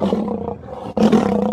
うん。